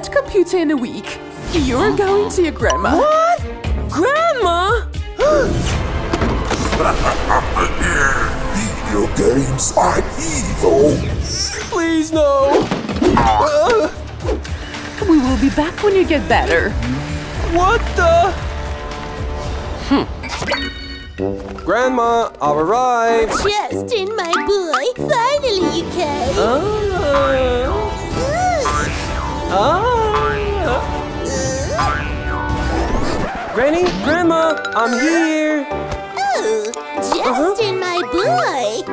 third computer in a week. You're going to your grandma. What? Grandma? Video games are evil. Please, no. Uh, We will be back when you get better. what the? Hmm. Grandma, I've arrived. Justin, my boy, finally you came. Oh. Ah. Granny, Grandma, I'm here. Oh, Justin, uh-huh. my boy.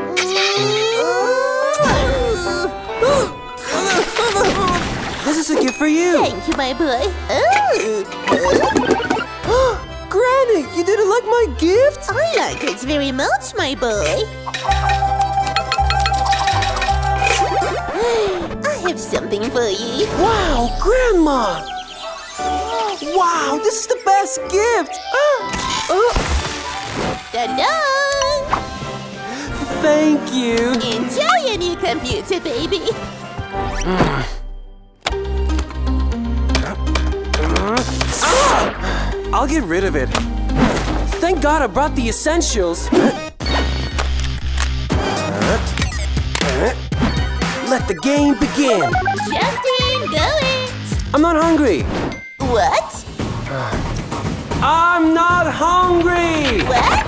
This is a gift for you. Thank you, my boy. Oh, Granny, you didn't like my gift? I like it very much, my boy. I have something for you. Wow, Grandma! Wow, this is the best gift! Ah, ah, Ta-da! thank you! Enjoy your new computer, baby. I'll get rid of it. Thank God I brought the essentials. Let the game begin. Justin, go it. I'm not hungry. What? I'm not hungry. What?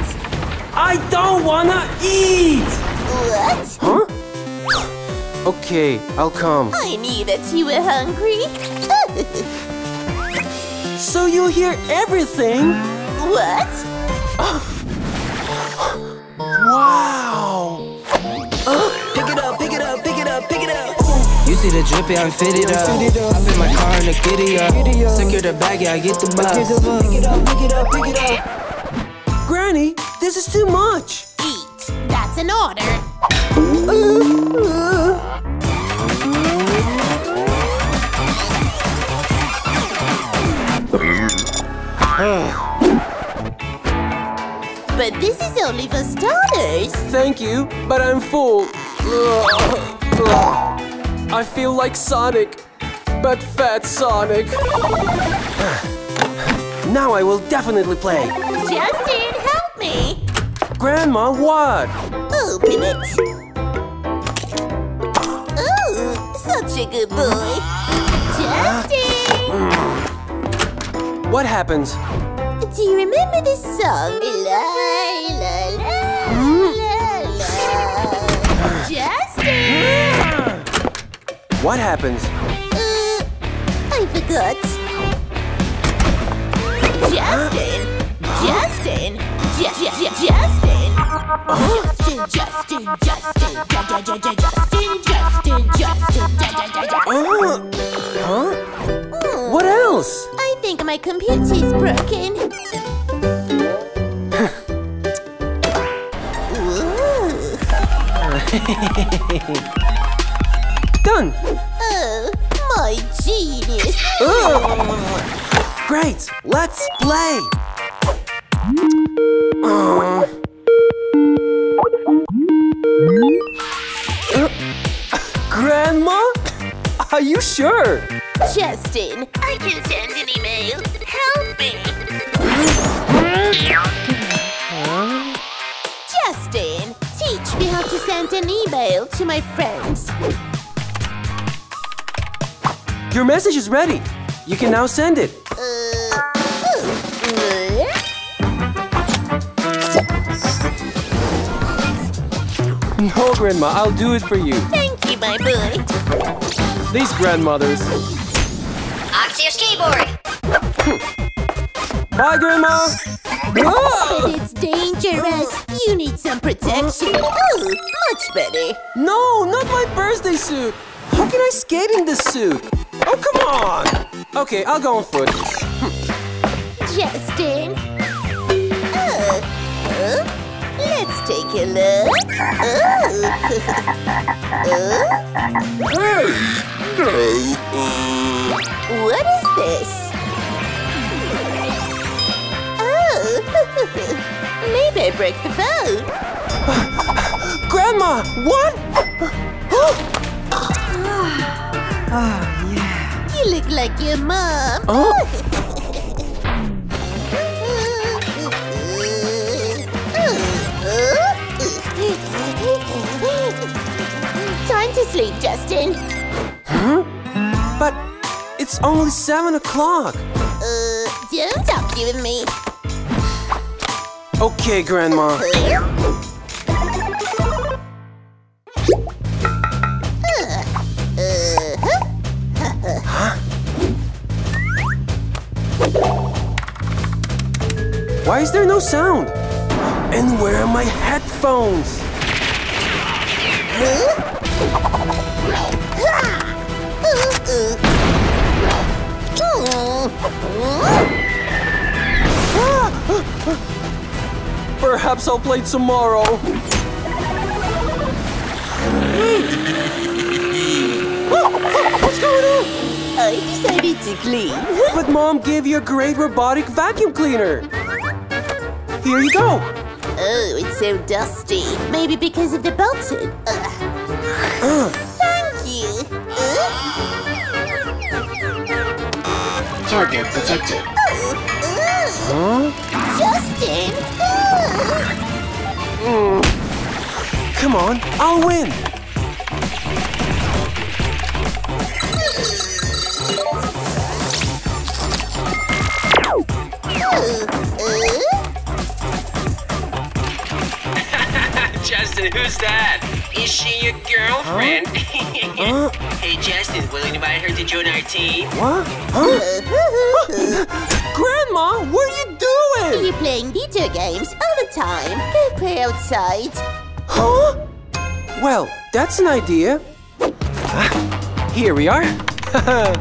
I don't wanna eat. What? Huh? Okay, I'll come. I knew that you were hungry. So you hear everything? what? Wow. Pick it up, pick it up, pick it up, pick it up. You see the drippy, I'm fitted up. Hop in my car in the giddy up. Secure the bag, yeah, I get the bus. Pick it up, pick it up, pick it up. Granny, this is too much. Eat. That's an order. But this is only for starters. Thank you, but I'm full. I feel like Sonic, but fat Sonic. Now I will definitely play. Justin, help me. Grandma, what? Open it. Oh, such a good boy. Justin! What happens? Do you remember this song? La la la la What happens? Uh, I forgot. Justin! Justin! Ju- ju- ju- Justin! Justin, Justin, Justin, ja- ja- ja- ja- Justin, Justin, Justin, ja- ja- ja- ja. Uh, huh? What else? I think my computer is broken. Ooh. Great. Let's play. Uh. Uh, Grandma? Are you sure? Justin, I can send an email. Help me. Justin, teach me how to send an email to my friends. Your message is ready. You can now send it. No, Grandma, I'll do it for you. Thank you, my boy. These grandmothers. Oxyos keyboard. Bye, Grandma. But it's dangerous. You need some protection. Oh, much better. No, not my birthday suit. How can I skate in this suit? Oh, come on. Okay, I'll go on foot. Justin. Oh, oh, let's take a look. Oh. oh. What is this? Oh, maybe I broke the phone. Grandma, what? You You look like your mom. Time to sleep, Justin. But it's only 7 o'clock. Uh, don't argue with me. Okay, Grandma. Why is there no sound? And where are my headphones? Perhaps I'll play tomorrow. What's going on? I decided to clean. But mom gave you a great robotic vacuum cleaner. Here you go. Oh, it's so dusty. Maybe because of the button. Ugh. Thank you. Uh, Target detected. uh, Justin! Uh, Come on, I'll win. Who's that? Is she your girlfriend? hey, Justin, will you invite her to join our team? What? Huh? Grandma, what are you doing? You're playing video games all the time. Go play outside. Huh? Well, that's an idea. Ah, Here we are.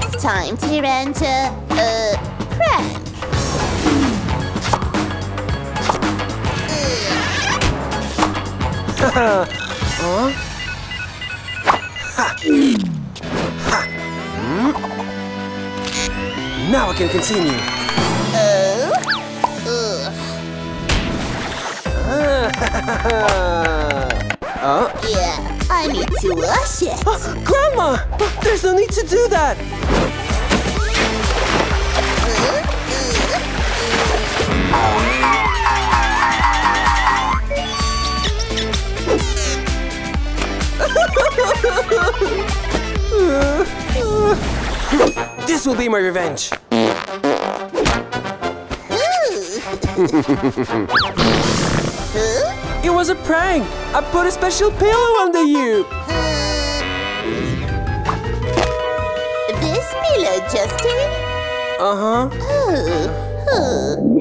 It's time to rent a, uh, prank. Now I can continue. Oh? Ugh. Uh? Yeah, I need to wash it. Grandma, there's no need to do that. Uh, uh, This will be my revenge. It was a prank. I put a special pillow under you. This pillow, Justin? Uh-huh. Oh, oh.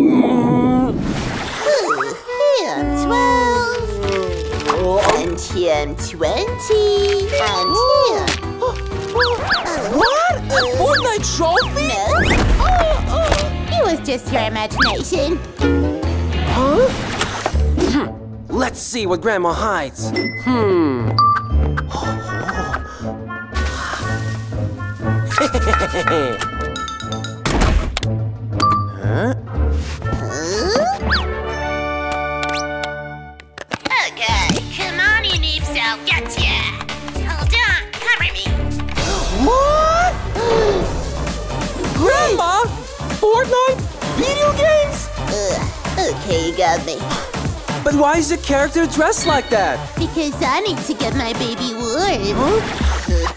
And here I'm 20. And here. What? A Fortnite trophy? No. It was just your imagination. Huh? Hmm. Let's see what Grandma hides. Hmm. huh? Okay, you got me. But why is the character dressed like that? Because I need to get my baby warm. Huh?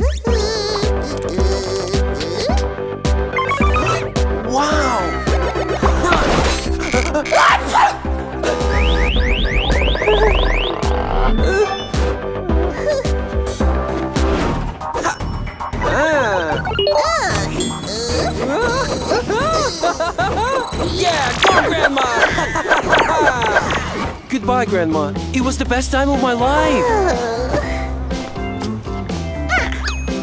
Goodbye, Grandma. It was the best time of my life. Ah.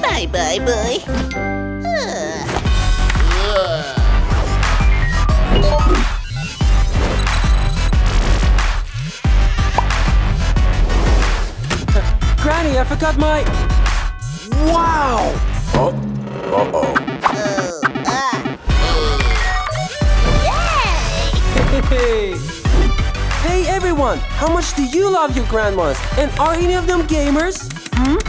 Bye bye, boy. Granny, I forgot my. Wow! Oh, uh-oh. Oh, uh. Hey! Hey everyone! How much do you love your grandmas? And are any of them gamers? Hmm?